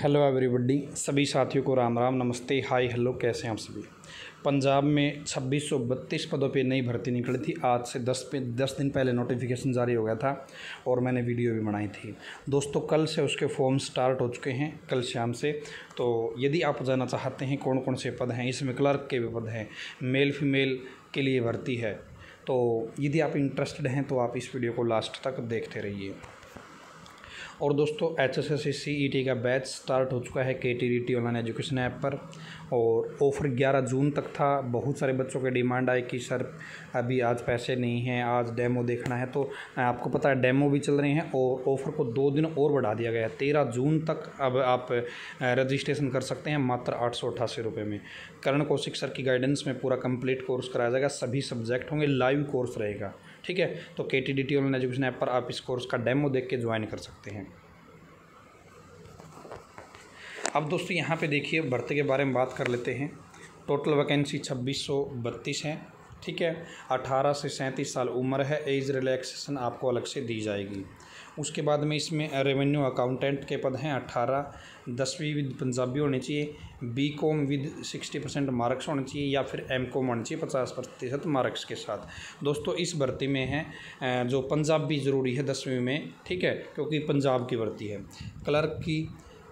Hello everybody, सभी साथियों को राम राम, नमस्ते, हाय, हेलो, कैसे हैं आप सभी? पंजाब में 2632 पदों पे नई भर्ती निकली थी। आज से 10 पे 10 दिन पहले नोटिफिकेशन जारी हो गया था और मैंने वीडियो भी बनाई थी। दोस्तों, कल से उसके फॉर्म स्टार्ट हो चुके हैं, कल शाम से। तो यदि आप जाना चाहते हैं कौन कौन से पद हैं, इसमें क्लर्क के भी पद हैं मेल फीमेल के लिए भर्ती है। तो यदि आप इंटरेस्टेड हैं तो आप इस वीडियो को लास्ट तक देखते रहिए। और दोस्तों H S S C E T का बैच स्टार्ट हो चुका है K T D T online education app पर। और ऑफ़र 11 जून तक था। बहुत सारे बच्चों के डिमांड आए कि, सर, अभी आज पैसे नहीं हैं, आज डेमो देखना है। तो आपको पता है डेमो भी चल रहे हैं और ऑफ़र को दो दिन और बढ़ा दिया गया है। तेरह जून तक अब आप रजिस्ट्रेशन कर सकते हैं मात्र आठ सौ अट्ठासी रुपये में। करण कौशिक सर की गाइडेंस में पूरा कंप्लीट कोर्स कराया जाएगा। सभी सब्जेक्ट होंगे लाइव कोर्स रहेगा। ठीक है? तो K T D T online education app पर आप इस कोर्स का डेमो देख के ज्वाइन कर सकते हैं। अब दोस्तों यहाँ पे देखिए भर्ती के बारे में बात कर लेते हैं। टोटल वैकेंसी छब्बीस सौ बत्तीस है, ठीक है? अठारह से सैंतीस साल उम्र है एज रिलैक्सेशन आपको अलग से दी जाएगी। उसके बाद में इसमें रेवेन्यू अकाउंटेंट के पद हैं अट्ठारह दसवीं विद पंजाबी होनी चाहिए B com with sixty percent marks होने चाहिए, या फिर एम कॉम होनी चाहिए, पचास प्रतिशत मार्क्स के साथ। दोस्तों इस भर्ती में है जो पंजाबी ज़रूरी है दसवीं में, ठीक है? क्योंकि पंजाब की भर्ती है। क्लर्क की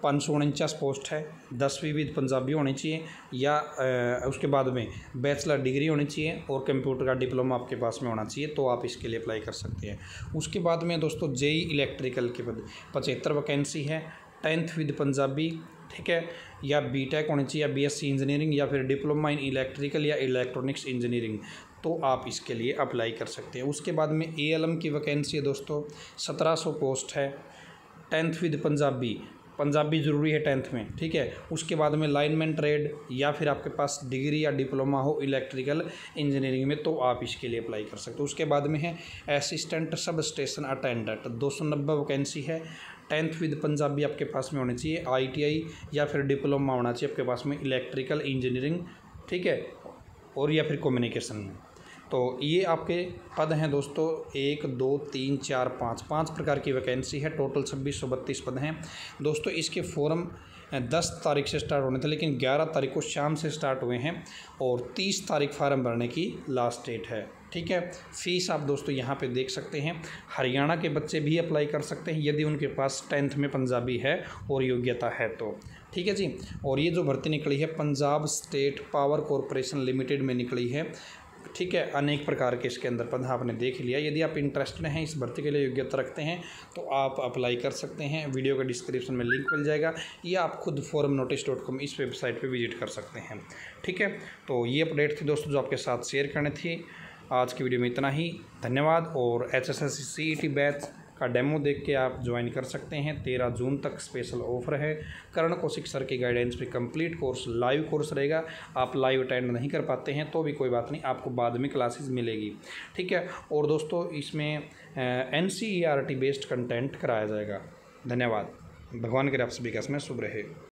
पाँच सौ उनचास पोस्ट है दसवीं विद पंजाबी होनी चाहिए या आ, उसके बाद में बैचलर डिग्री होनी चाहिए और कंप्यूटर का डिप्लोमा आपके पास में होना चाहिए तो आप इसके लिए अप्लाई कर सकते हैं। उसके बाद में दोस्तों जेई इलेक्ट्रिकल के पद पचहत्तर वैकेंसी है टेंथ विद पंजाबी ठीक है या बी टेक होनी चाहिए या बी एस सी इंजीनियरिंग या फिर डिप्लोमा इन इलेक्ट्रिकल या इलेक्ट्रॉनिक्स इंजीनियरिंग तो आप इसके लिए अप्लाई कर सकते हैं। उसके बाद में ए एल एम की वैकेंसी है दोस्तों सत्रह सौ पोस्ट है टेंथ विद पंजाबी पंजाबी ज़रूरी है टेंथ में, ठीक है? उसके बाद में लाइनमैन ट्रेड या फिर आपके पास डिग्री या डिप्लोमा हो इलेक्ट्रिकल इंजीनियरिंग में तो आप इसके लिए अप्लाई कर सकते हो। उसके बाद में है असिस्टेंट सब स्टेशन अटेंडेंट दो सौ नब्बे वैकेंसी है। टेंथ विद पंजाबी आपके पास में होनी चाहिए आईटीआई या फिर डिप्लोमा होना चाहिए आपके पास में, इलेक्ट्रिकल इंजीनियरिंग, ठीक है? और या फिर कम्युनिकेशन में। तो ये आपके पद हैं दोस्तों, एक, दो, तीन, चार, पाँच। पाँच प्रकार की वैकेंसी है, टोटल छब्बीस सौ बत्तीस पद हैं। दोस्तों, इसके फॉर्म दस तारीख से स्टार्ट होने थे, लेकिन ग्यारह तारीख को शाम से स्टार्ट हुए हैं और तीस तारीख फार्म भरने की लास्ट डेट है। ठीक है? फ़ीस आप दोस्तों यहाँ पे देख सकते हैं। हरियाणा के बच्चे भी अप्लाई कर सकते हैं, यदि उनके पास टेंथ में पंजाबी है और योग्यता है तो। ठीक है जी? और ये जो भर्ती निकली है, Punjab state power corporation limited में निकली है। ठीक है, अनेक प्रकार के इसके अंदर पद आपने देख लिया। यदि आप इंटरेस्टेड हैं, इस भर्ती के लिए योग्यता रखते हैं तो आप अप्लाई कर सकते हैं। वीडियो के डिस्क्रिप्शन में लिंक मिल जाएगा। या आप खुद फॉरम नोटिस डॉट कॉम इस वेबसाइट पर विज़िट कर सकते हैं। ठीक है तो ये अपडेट थी दोस्तों जो आपके साथ शेयर करने थी। आज की वीडियो में इतना ही। धन्यवाद, और H S S C E T batch का डेमो देख के आप ज्वाइन कर सकते हैं। तेरह जून तक स्पेशल ऑफ़र है। करण कौशिक सर की गाइडेंस पे कंप्लीट कोर्स लाइव कोर्स रहेगा। आप लाइव अटेंड नहीं कर पाते हैं तो भी कोई बात नहीं, आपको बाद में क्लासेस मिलेगी। ठीक है? और दोस्तों, इसमें एन सी बेस्ड कंटेंट कराया जाएगा। धन्यवाद। भगवान के रफ्स सभी समय शुभ रहे।